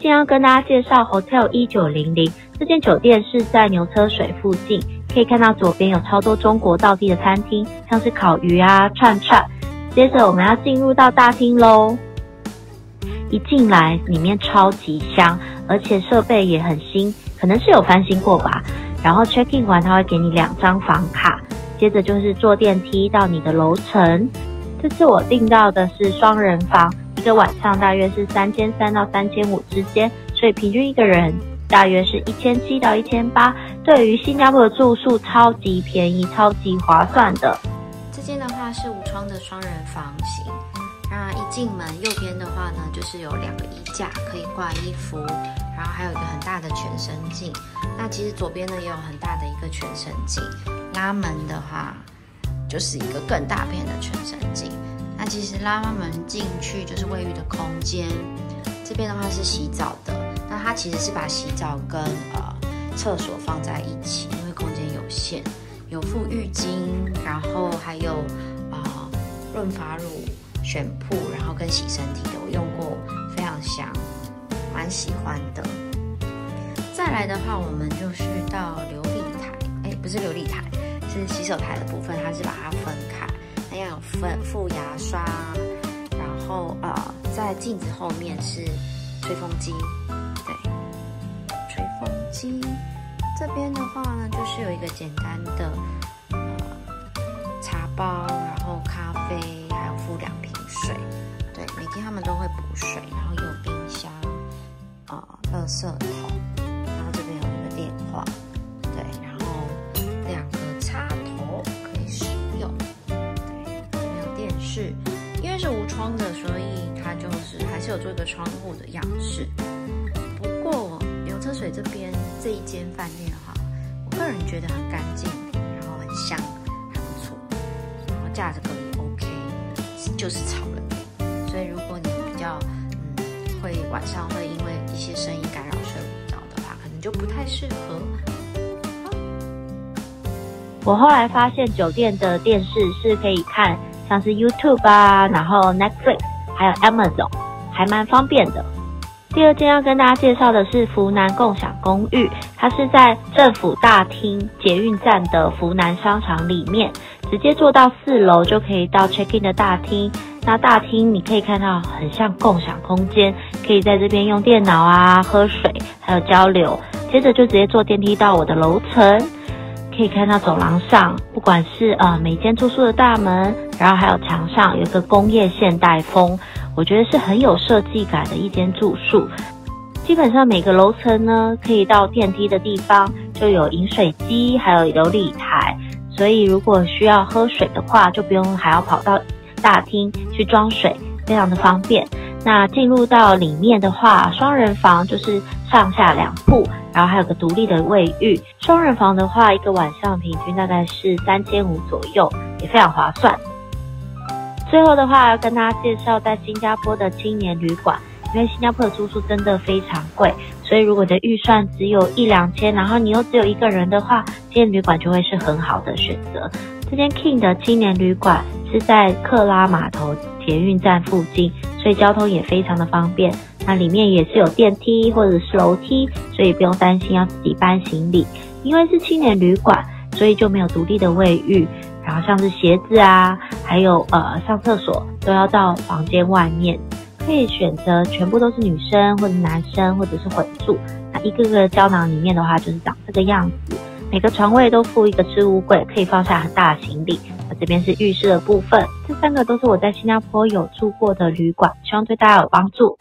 天要跟大家介绍 Hotel 一九零零这间酒店是在牛车水附近，可以看到左边有超多中国道地的餐厅，像是烤鱼啊、串串。接着我们要进入到大厅喽，一进来里面超级香，而且设备也很新，可能是有翻新过吧。然后 check in 完他会给你两张房卡，接着就是坐电梯到你的楼层。这次我订到的是双人房。一个晚上大约是三千三到三千五之间，所以平均一个人大约是一千七到一千八。对于新加坡的住宿，超级便宜、超级划算的。这间的话是无窗的双人房型，那一进门右边的话呢，就是有两个衣架可以挂衣服，然后还有一个很大的全身镜。那其实左边呢也有很大的一个全身镜，拉门的话就是一个更大片的全身镜。那其实拉门进去就是卫浴的空间，这边的话是洗澡的。那它其实是把洗澡跟呃厕所放在一起，因为空间有限，有附浴巾，然后还有啊润发乳、选铺，然后跟洗身体的，我用过，非常香，蛮喜欢的。再来的话，我们就是到琉璃台，哎，不是琉璃台，是洗手台的部分，它是把它分开。还有分副牙刷，然后呃，在镜子后面是吹风机，对，吹风机。这边的话呢，就是有一个简单的呃茶包，然后咖啡，还有附两瓶水。对，每天他们都会补水，然后有冰箱，啊，垃圾是因为是无窗的，所以它就是还是有做一个窗户的样式。不过牛车水这边这一间饭店的话，我个人觉得很干净，然后很香，还不错，然后价格也 OK，就是吵了。所以如果你比较嗯会晚上会因为一些声音干扰睡不着的话，可能就不太适合。我后来发现酒店的电视是可以看。像是 YouTube 啊，然后 Netflix，还有 Amazon，还蛮方便的。第二间要跟大家介绍的是福南共享公寓，它是在政府大厅捷运站的福南商场里面，直接坐到四楼就可以到 check in 的大厅。那大厅你可以看到很像共享空间，可以在这边用电脑啊、喝水，还有交流。接着就直接坐电梯到我的楼层。可以看到走廊上，不管是呃每间住宿的大门，然后还有墙上有一个工业现代风，我觉得是很有设计感的一间住宿。基本上每个楼层呢，可以到电梯的地方就有饮水机，还有琉璃台，所以如果需要喝水的话，就不用还要跑到大厅去装水，非常的方便。那进入到里面的话，双人房就是上下两铺。然后还有个独立的卫浴，双人房的话，一个晚上平均大概是三千五左右，也非常划算。最后的话，要跟大家介绍在新加坡的青年旅馆，因为新加坡的住宿真的非常贵，所以如果你的预算只有一两千，然后你又只有一个人的话，青年旅馆就会是很好的选择。这间 King 的青年旅馆是在克拉码头捷运站附近，所以交通也非常的方便。那里面也是有电梯或者是楼梯，所以不用担心要自己搬行李。因为是青年旅馆，所以就没有独立的卫浴。然后像是鞋子啊，还有呃上厕所都要到房间外面。可以选择全部都是女生或者男生或者是混住。那一个个胶囊里面的话就是长这个样子。每个床位都附一个置物柜，可以放下很大的行李。那这边是浴室的部分。这三个都是我在新加坡有住过的旅馆，希望对大家有帮助。